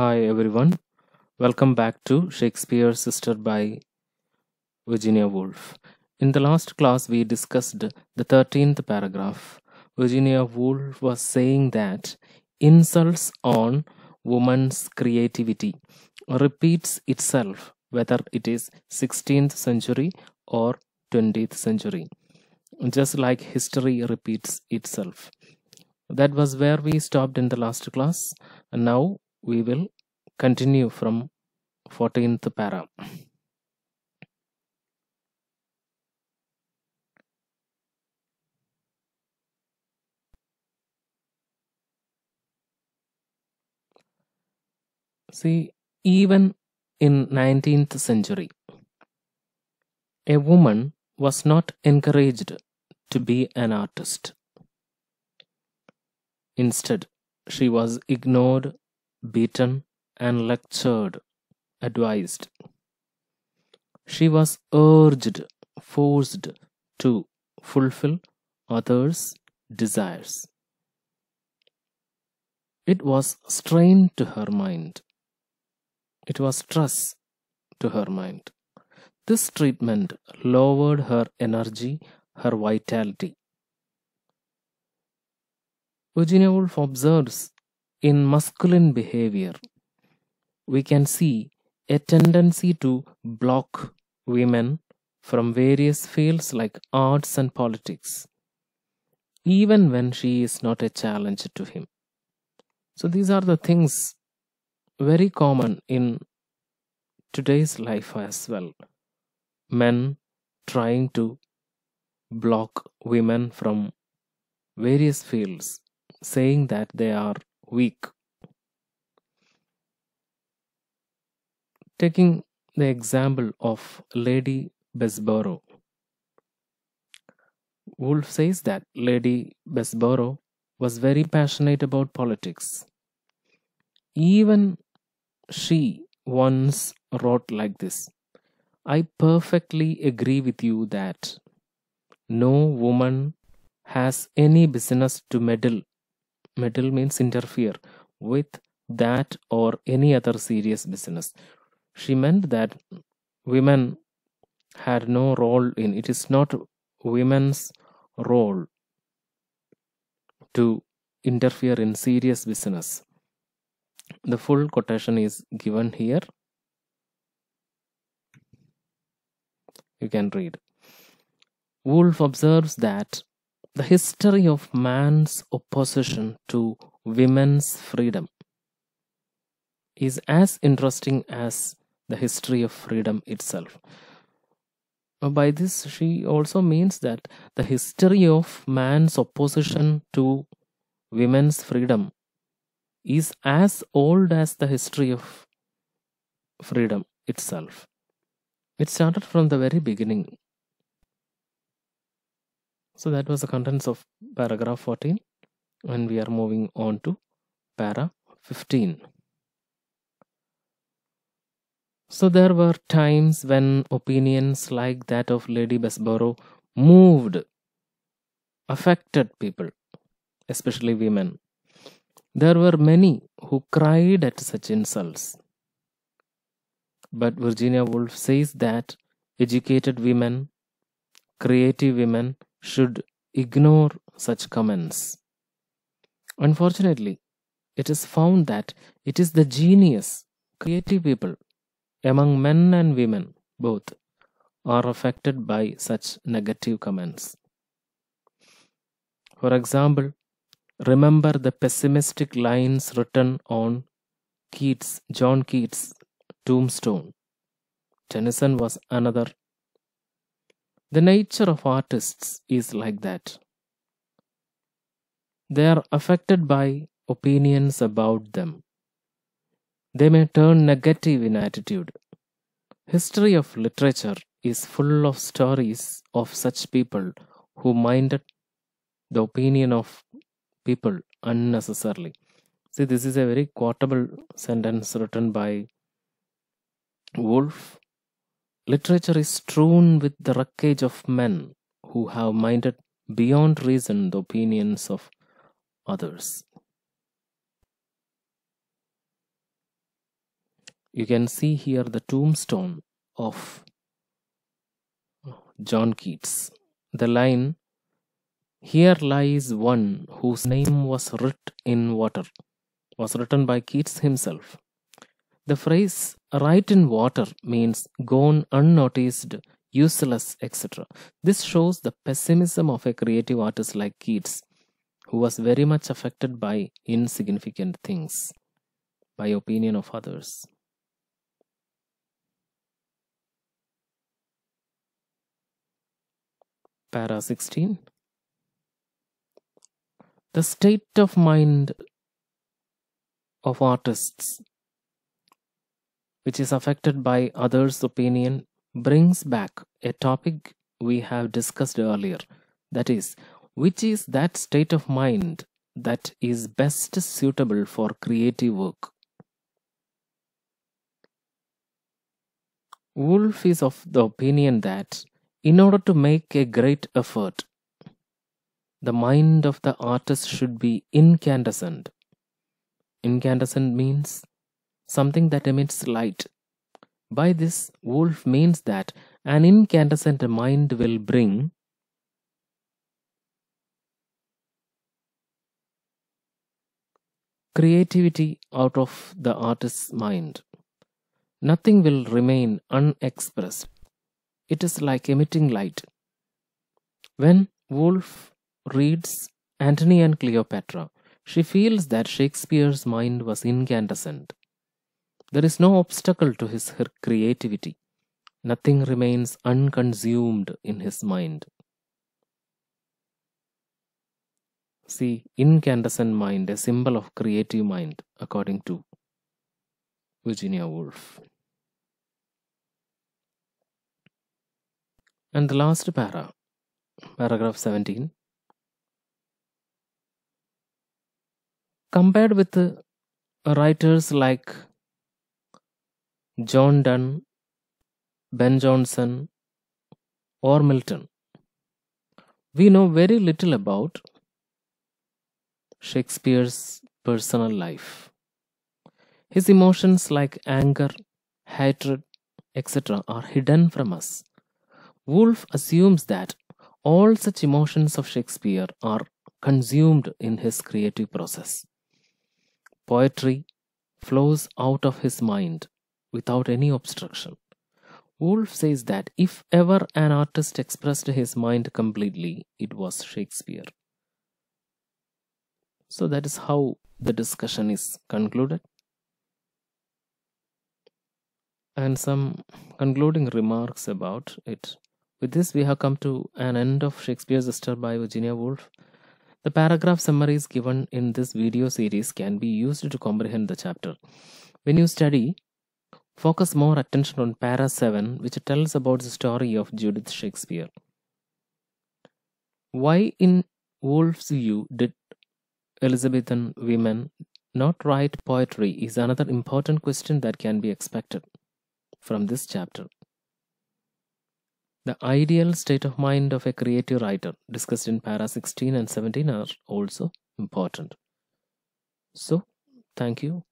Hi everyone, welcome back to Shakespeare's Sister by Virginia Woolf. In the last class, we discussed the 13th paragraph. Virginia Woolf was saying that insults on woman's creativity repeats itself whether it is 16th century or 20th century, just like history repeats itself. That was where we stopped in the last class, and now we will continue from 14th para. See, even in 19th century, a woman was not encouraged to be an artist. Instead, she was ignored, beaten, and lectured, advised. She was urged, forced to fulfill others' desires. It was strain to her mind. It was stress to her mind. This treatment lowered her energy, her vitality. Virginia Woolf observes in masculine behavior, we can see a tendency to block women from various fields like arts and politics, even when she is not a challenge to him. So, these are the things very common in today's life as well. Men trying to block women from various fields, saying that they are weak. Taking the example of Lady Bessborough. Woolf says that Lady Bessborough was very passionate about politics. Even she once wrote like this I perfectly agree with you that no woman has any business to meddle. Meddle means interfere with that or any other serious business. She meant that women had no role in it is not women's role to interfere in serious business. The full quotation is given here. You can read. Woolf observes that the history of man's opposition to women's freedom is as interesting as the history of freedom itself. By this, she also means that the history of man's opposition to women's freedom is as old as the history of freedom itself. It started from the very beginning. So that was the contents of paragraph 14 and we are moving on to para 15. So there were times when opinions like that of Lady Bessborough moved, affected people, especially women. There were many who cried at such insults. But Virginia Woolf says that educated women, creative women should ignore such comments. Unfortunately, it is found that it is the genius, creative people among men and women both are affected by such negative comments. For example, remember the pessimistic lines written on Keats, John Keats' tombstone. Tennyson was another. The nature of artists is like that. They are affected by opinions about them. They may turn negative in attitude. History of literature is full of stories of such people who minded the opinion of people unnecessarily. See, this is a very quotable sentence written by Woolf. Literature is strewn with the wreckage of men who have minded beyond reason the opinions of others. you can see here the tombstone of John Keats. The line, Here lies one whose name was writ in water, was written by Keats himself. The phrase right in water means gone unnoticed, useless, etc. This shows the pessimism of a creative artist like Keats, who was very much affected by insignificant things, by opinion of others. Para 16. The state of mind of artists, which is affected by others' opinion, brings back a topic we have discussed earlier. That is, which is that state of mind that is best suitable for creative work. Woolf is of the opinion that in order to make a great effort, the mind of the artist should be incandescent. Incandescent means something that emits light. By this, Woolf means that an incandescent mind will bring creativity out of the artist's mind. Nothing will remain unexpressed. It is like emitting light. When Woolf reads Antony and Cleopatra, she feels that Shakespeare's mind was incandescent. There is no obstacle to his her creativity. Nothing remains unconsumed in his mind. See, incandescent mind, a symbol of creative mind, according to Virginia Woolf. And the last para, paragraph 17. Compared with writers like John Donne, Ben Jonson, or Milton, we know very little about Shakespeare's personal life. His emotions like anger, hatred, etc., are hidden from us. Woolf assumes that all such emotions of Shakespeare are consumed in his creative process. Poetry flows out of his mind without any obstruction. Woolf says that if ever an artist expressed his mind completely, it was Shakespeare. So that is how the discussion is concluded. And some concluding remarks about it. With this, we have come to an end of Shakespeare's Sister by Virginia Woolf. The paragraph summaries given in this video series can be used to comprehend the chapter. When you study, focus more attention on para 7, which tells about the story of Judith Shakespeare. Why, in Woolf's view, did Elizabethan women not write poetry is another important question that can be expected from this chapter. The ideal state of mind of a creative writer discussed in para 16 and 17 are also important. So, thank you